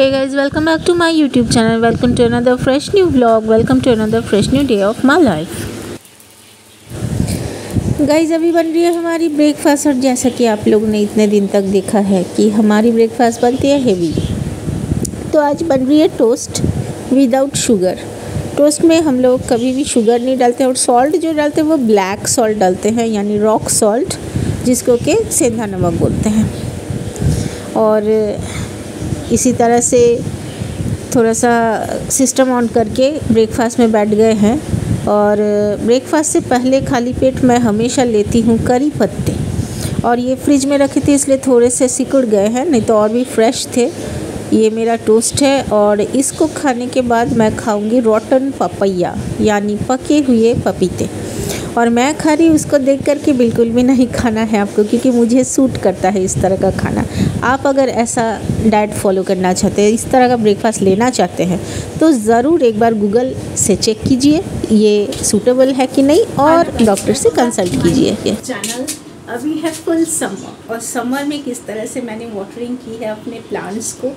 Hey guys, welcome back to my YouTube channel. Welcome to another fresh new vlog. Welcome to another fresh new day of my life. Guys अभी बन रही है हमारी breakfast और जैसा कि आप लोग ने इतने दिन तक देखा है कि हमारी ब्रेकफास्ट बनती है हेवी तो आज बन रही है टोस्ट विदाउट शुगर टोस्ट में हम लोग कभी भी शुगर नहीं डालते और सॉल्ट जो डालते हैं वो ब्लैक सॉल्ट डालते हैं यानी रॉक सॉल्ट जिसको कि सेंधा नमक बोलते हैं और इसी तरह से थोड़ा सा सिस्टम ऑन करके ब्रेकफास्ट में बैठ गए हैं। और ब्रेकफास्ट से पहले खाली पेट मैं हमेशा लेती हूँ करी पत्ते। और ये फ्रिज में रखे थे, इसलिए थोड़े से सिकुड़ गए हैं, नहीं तो और भी फ्रेश थे। ये मेरा टोस्ट है और इसको खाने के बाद मैं खाऊँगी रोटन पपैया यानी पके हुए पपीते। और मैं खा रही उसको देख कर के बिल्कुल भी नहीं खाना है आपको, क्योंकि मुझे सूट करता है इस तरह का खाना। आप अगर ऐसा डाइट फॉलो करना चाहते हैं इस तरह का ब्रेकफास्ट लेना चाहते हैं तो ज़रूर एक बार गूगल से चेक कीजिए ये सूटेबल है कि नहीं और डॉक्टर से कंसल्ट कीजिए। चैनल अभी है फुल समर और समर में किस तरह से मैंने वाटरिंग की है अपने प्लांट्स को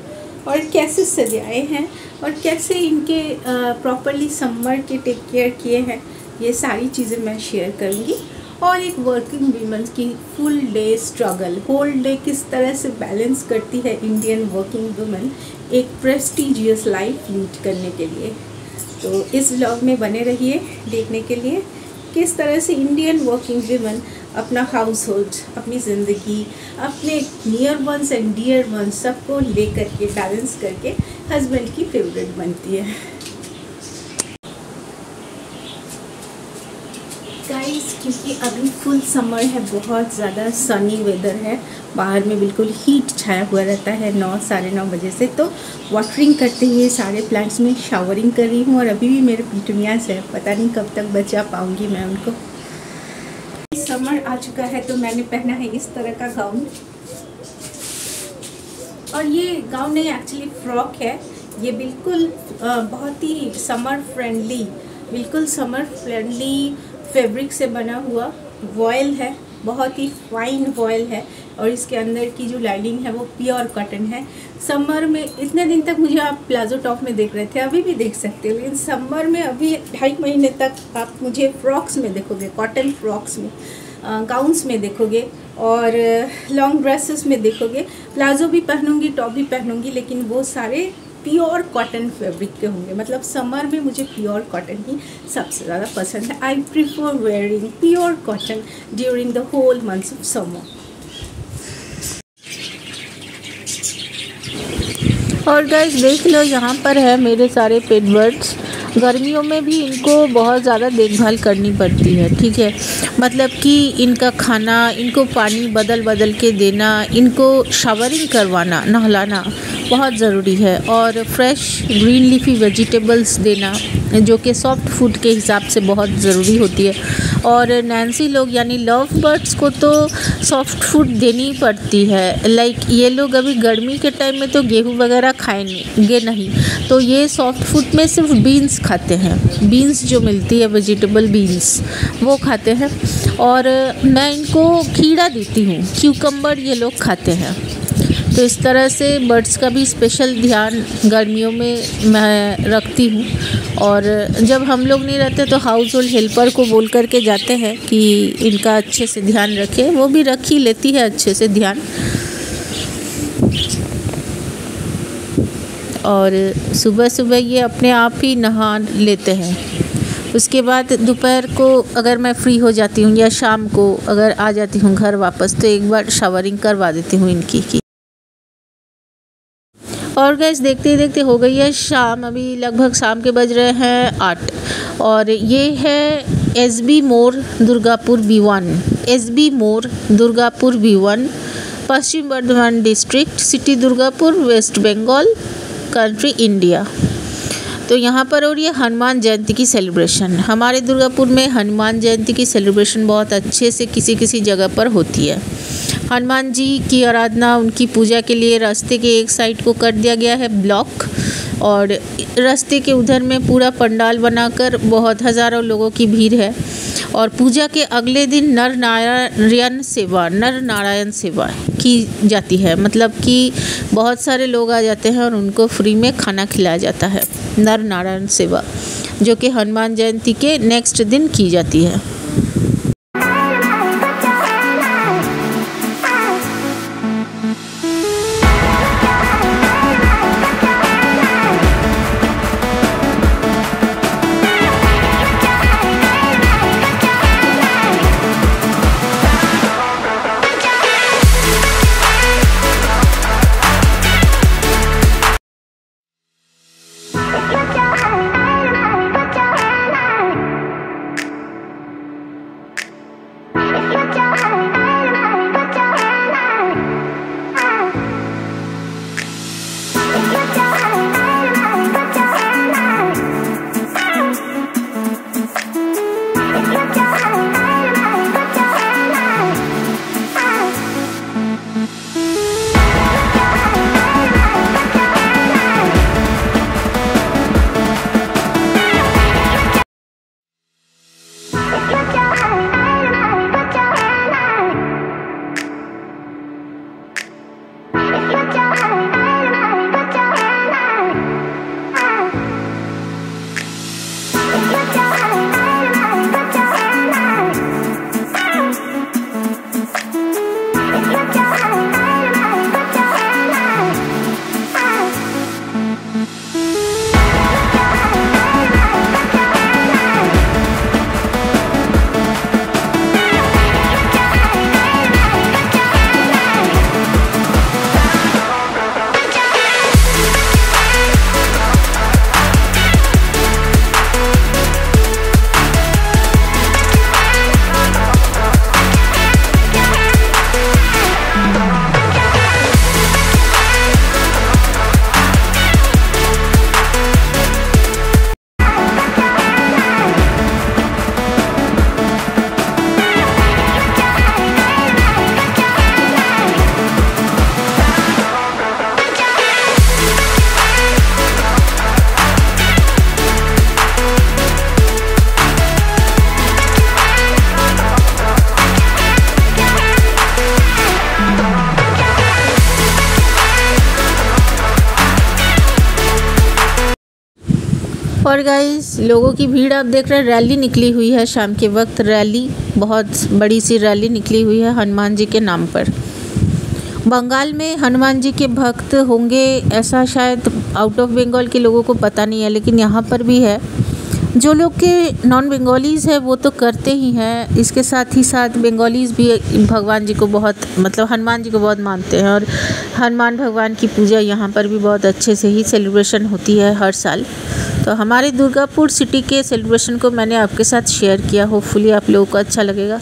और कैसे सजाए हैं और कैसे इनके प्रॉपरली समर के टेक केयर किए हैं ये सारी चीज़ें मैं शेयर करूँगी। और एक वर्किंग वीमेंस की full day struggle whole day किस तरह से बैलेंस करती है इंडियन वर्किंग वुमेन एक प्रेस्टिजियस लाइफ लीड करने के लिए? तो इस व्लॉग में बने रहिए देखने के लिए किस तरह से इंडियन वर्किंग वीमेन अपना हाउस होल्ड अपनी ज़िंदगी, अपने near ones and dear ones सबको लेकर के बैलेंस करके हस्बैंड की फेवरेट बनती है। गाइस क्योंकि अभी फुल समर है, बहुत ज़्यादा सनी वेदर है। बाहर में बिल्कुल हीट छाया हुआ रहता है नौ, साढ़े नौ बजे से। तो वाटरिंग करते हुए सारे प्लांट्स में शावरिंग कर रही हूँ और अभी भी मेरे पीटुनियास है। पता नहीं कब तक बचा पाऊँगी मैं उनको। समर आ चुका है तो मैंने पहना है इस तरह का गाउन और ये गाउन नहीं एक्चुअली फ्रॉक है। ये बिल्कुल बहुत ही समर फ्रेंडली बिल्कुल समर फ्रेंडली फैब्रिक से बना हुआ वॉयल है, बहुत ही फाइन वॉयल है और इसके अंदर की जो लाइनिंग है वो प्योर कॉटन है। समर में इतने दिन तक मुझे आप प्लाजो टॉप में देख रहे थे, अभी भी देख सकते हो, लेकिन समर में अभी ढाई महीने तक आप मुझे फ्रॉक्स में देखोगे कॉटन फ्रॉक्स में गाउन्स में देखोगे और लॉन्ग ड्रेसेस में देखोगे। प्लाजो भी पहनूँगी टॉप भी पहनूँगी, लेकिन वो सारे प्योर कॉटन फैब्रिक के होंगे। मतलब समर में मुझे प्योर कॉटन ही सबसे ज़्यादा पसंद है। I prefer wearing pure cotton during the whole months of summer और गैस देख लो, यहाँ पर है मेरे सारे पेट बर्ड्स गर्मियों में भी इनको बहुत ज़्यादा देखभाल करनी पड़ती है, ठीक है? मतलब कि इनका खाना, इनको पानी बदल बदल के देना, इनको शावरिंग करवाना, नहलाना। बहुत ज़रूरी है और फ्रेश ग्रीन लीफी वेजिटेबल्स देना, जो कि सॉफ्ट फ़ूड के हिसाब से बहुत ज़रूरी होती है। और नैन्सी लोग, यानी लव बर्ड्स को तो सॉफ्ट फ़ूड देनी पड़ती है। लाइक ये लोग अभी गर्मी के टाइम में तो गेहूँ वगैरह खाएँगे नहीं। तो ये सॉफ्ट फ़ूड में सिर्फ़ बीन्स खाते हैं। बीन्स जो मिलती है वेजिटेबल बीन्स वो खाते हैं। और मैं इनको खीरा देती हूँ क्यूकम्बर ये लोग खाते हैं। तो इस तरह से बर्ड्स का भी स्पेशल ध्यान गर्मियों में मैं रखती हूँ। और जब हम लोग नहीं रहते तो हाउस होल्ड हेल्पर को बोल करके जाते हैं कि इनका अच्छे से ध्यान रखें। वो भी रख ही लेती है अच्छे से ध्यान। और सुबह सुबह ये अपने आप ही नहा लेते हैं। उसके बाद दोपहर को अगर मैं फ्री हो जाती हूँ या शाम को अगर आ जाती हूँ घर वापस तो एक बार शावरिंग करवा देती हूँ इनकी की और गैस देखते ही देखते हो गई है शाम। अभी लगभग शाम के बज रहे हैं आठ। और ये है S B More Durgapur B one S B More Durgapur B one Paschim Bardhaman district city Durgapur West Bengal country India तो यहाँ पर और ये हनुमान जयंती की सेलिब्रेशन हमारे दुर्गापुर में हनुमान जयंती की सेलिब्रेशन बहुत अच्छे से किसी किसी जगह पर होती है। हनुमान जी की आराधना, उनकी पूजा के लिए रास्ते के एक साइड को कर दिया गया है ब्लॉक और रास्ते के उधर में पूरा पंडाल बनाकर बहुत हज़ारों लोगों की भीड़ है। और पूजा के अगले दिन नर नारायण सेवा नर नारायण सेवा की जाती है। मतलब कि बहुत सारे लोग आ जाते हैं और उनको फ्री में खाना खिलाया जाता है। नर नारायण सेवा, जो कि हनुमान जयंती के नेक्स्ट दिन की जाती है। और गाइस, लोगों की भीड़, आप देख रहे हैं, रैली निकली हुई है शाम के वक्त। रैली, बहुत बड़ी सी रैली निकली हुई है हनुमान जी के नाम पर। बंगाल में हनुमान जी के भक्त होंगे ऐसा शायद आउट ऑफ़ बंगाल के लोगों को पता नहीं है, लेकिन यहाँ पर भी है। जो लोग के नॉन बंगालीज़ है, वो तो करते ही हैं। इसके साथ ही साथ बंगालीज़ भी भगवान जी को बहुत मतलब हनुमान जी को बहुत मानते हैं और हनुमान भगवान की पूजा यहाँ पर भी बहुत अच्छे से ही सेलिब्रेशन होती है हर साल। तो हमारे दुर्गापुर सिटी के सेलिब्रेशन को मैंने आपके साथ शेयर किया। होपफुली आप लोगों को अच्छा लगेगा।